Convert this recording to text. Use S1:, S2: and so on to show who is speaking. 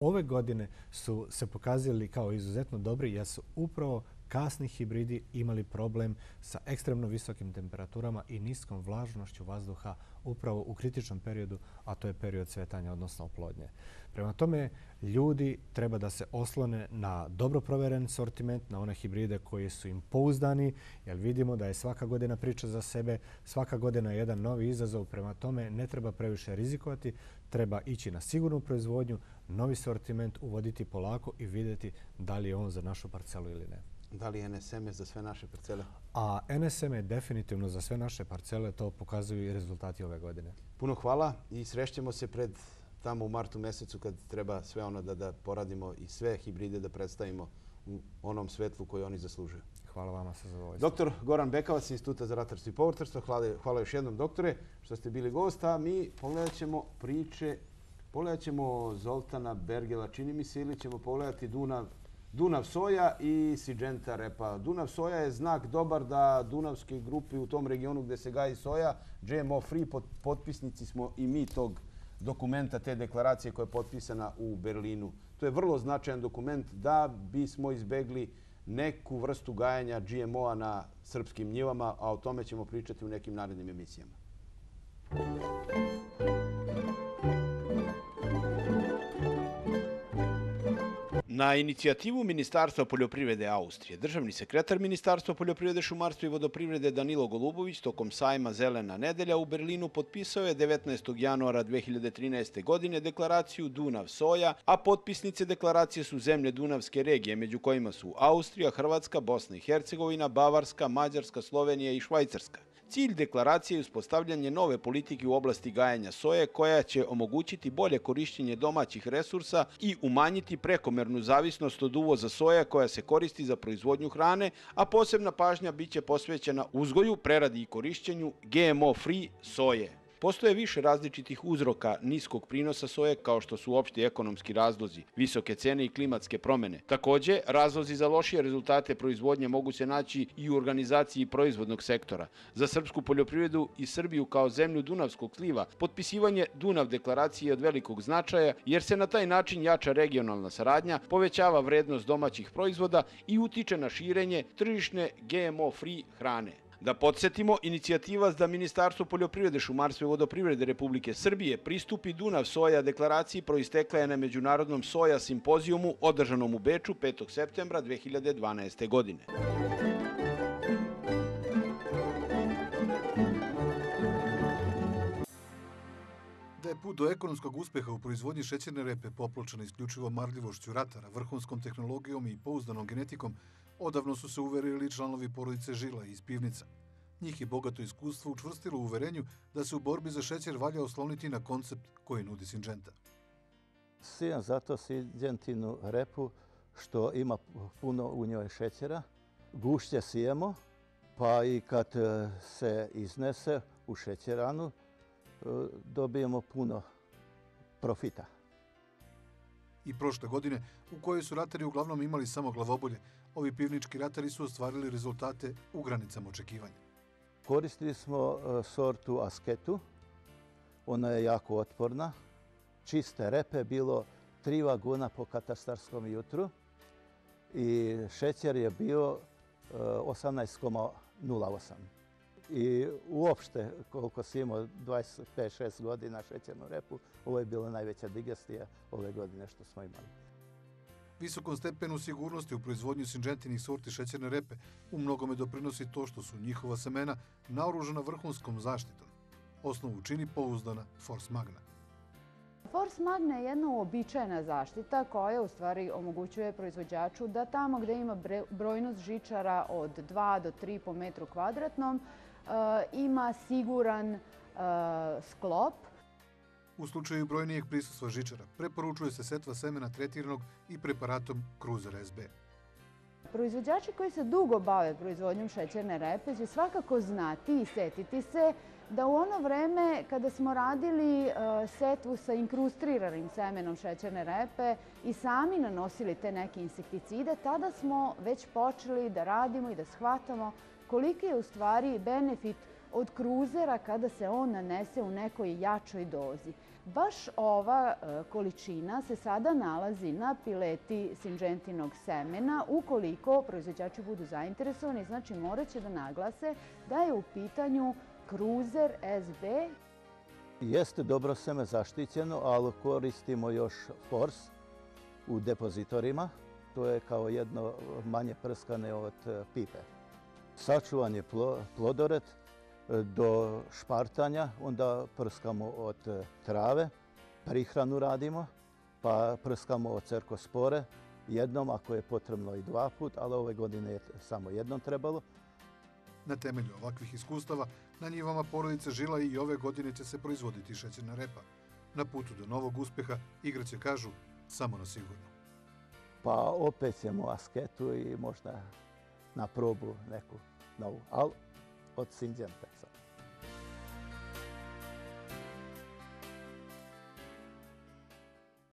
S1: Ove godine su se pokazali kao izuzetno dobri jer su upravo kasni hibridi imali problem sa ekstremno visokim temperaturama i niskom vlažnošću vazduha upravo u kritičnom periodu, a to je period cvetanja, odnosno oplodnje. Prema tome, ljudi treba da se oslone na dobro proveren sortiment, na one hibride koji su im pouzdani, jer vidimo da je svaka godina priča za sebe, svaka godina je jedan novi izazov. Prema tome, ne treba previše rizikovati, treba ići na sigurnu proizvodnju, novi sortiment uvoditi polako i vidjeti da li je on za našu parcelu ili ne.
S2: Da li je NSM za sve naše parcele?
S1: A NSM je definitivno za sve naše parcele, to pokazuju i rezultati ove godine.
S2: Puno hvala i srešćemo se pred tamo u martu mesecu kad treba sve ono da, da poradimo i sve hibride da predstavimo u onom svetlu koji oni zaslužuju.
S1: Hvala vama sa zadovoljstvom.
S2: Doktor Goran Bekavac, Instituta za ratarstvo i povrtarstvo. Hvala, hvala još jednom, doktore, što ste bili gosta. Mi pogledat ćemo priče, pogledat ćemo Zoltana Bergela, čini mi se, ili ćemo pogledati Dunav Dunav soja i Sigenta repa. Dunav soja je znak dobar da Dunavske grupi u tom regionu gde se gaji soja, GMO free, potpisnici smo i mi tog dokumenta, te deklaracije koja je potpisana u Berlinu. To je vrlo značajan dokument da bismo izbegli neku vrstu gajanja GMO-a na srpskim njivama, a o tome ćemo pričati u nekim narednim emisijama. Na inicijativu Ministarstva poljoprivrede Austrije, državni sekretar Ministarstva poljoprivrede, šumarstva i vodoprivrede Danilo Golubović tokom sajma Zelena nedelja u Berlinu potpisao je 19. januara 2013. godine deklaraciju Dunav Soja, a potpisnice deklaracije su zemlje Dunavske regije, među kojima su Austrija, Hrvatska, Bosna i Hercegovina, Bavarska, Mađarska, Slovenija i Švajcarska. Cilj deklaracije je uspostavljanje nove politike u oblasti gajanja soje koja će omogućiti bolje korišćenje domaćih resursa i umanjiti prekomernu zavisnost od uvoza soja koja se koristi za proizvodnju hrane, a posebna pažnja biće posvećena uzgoju, preradi i korišćenju GMO-free soje. Postoje više različitih uzroka niskog prinosa soje kao što su opšti ekonomski razlozi, visoke cene i klimatske promene. Takođe, razlozi za lošije rezultate proizvodnje mogu se naći i u organizaciji proizvodnog sektora. Za srpsku poljoprivredu i Srbiju kao zemlju Dunavskog sliva, potpisivanje Dunav deklaracije je od velikog značaja jer se na taj način jača regionalna saradnja, povećava vrednost domaćih proizvoda i utiče na širenje tržišne GMO-free hrane. Da podsjetimo, inicijativa za Ministarstvo poljoprivrede, šumarstva i vodoprivrede Republike Srbije pristupi Dunav soja deklaraciji proistekla je na Međunarodnom soja simpozijumu održanom u Beču 5. septembra 2012. godine.
S3: Da je put do ekonomskog uspeha u proizvodnji šećerne repe popločena isključivo marljivošću ratara, vrhunskom tehnologijom i pouzdanom genetikom, Odavno su se uverili članovi porodice Žila iz Pivnica. Njih je bogato iskustvo učvrstilo u uverenju da se u borbi za šećer valja osloniti na koncept koji nudi Sinđenta.
S4: Sijam zato Sinđentinu repu što ima puno u njoj šećera. Gušće sijemo, pa i kad e, se iznese u šećeranu, e, dobijemo puno profita.
S3: I prošle godine, u kojoj su ratari uglavnom imali samo glavobolje, ovi pivnički ratari su ostvarili rezultate u granicama očekivanja.
S4: Koristili smo e, sortu Asketu. Ona je jako otporna. Čiste repe bilo tri vaguna po katastarskom jutru i šećer je bio e, 18,08. I uopšte, koliko si imao 25-6 godina šećernu repu, ovo je bila najveća digestija ove godine što smo imali
S3: visokom stepenu sigurnosti u proizvodnju sinđentinih sorti šećerne repe u mnogome doprinosi to što su njihova semena naoružena vrhunskom zaštitom. Osnovu čini pouzdana Force Magna.
S5: Force Magna je jedna uobičajena zaštita koja u stvari omogućuje proizvođaču da tamo gde ima brojnost žičara od 2 do 3 po metru kvadratnom e, ima siguran e, sklop
S3: U slučaju brojnijeg prisustva žičara, preporučuje se setva semena tretiranog i preparatom Cruiser SB.
S5: Proizvođači koji se dugo bave proizvodnjom šećerne repe će svakako znati i setiti se da u ono vreme kada smo radili e, setvu sa inkrustriranim semenom šećerne repe i sami nanosili te neke insekticide, tada smo već počeli da radimo i da shvatamo koliki je u stvari benefit od kruzera kada se on nanese u nekoj jačoj dozi. Baš ova e, količina se sada nalazi na pileti sinđentinog semena. Ukoliko proizvođači budu zainteresovani, znači morat će da naglase da je u pitanju kruzer SB.
S4: Jeste dobro seme zaštićeno, ali koristimo još Force u depozitorima. To je kao jedno manje prskane od e, pipe. Sačuvan je plodoret, do špartanja, onda prskamo od e, trave, prihranu radimo, pa prskamo od cerkospore jednom, ako je potrebno i dva put, ali ove godine je samo jednom trebalo.
S3: Na temelju ovakvih iskustava na njivama porodice Žila i ove godine će se proizvoditi šećerna repa. Na putu do novog uspeha igraće kažu samo na sigurno.
S4: Pa opet ćemo asketu i možda na probu neku novu, ali od Sinđenta sad.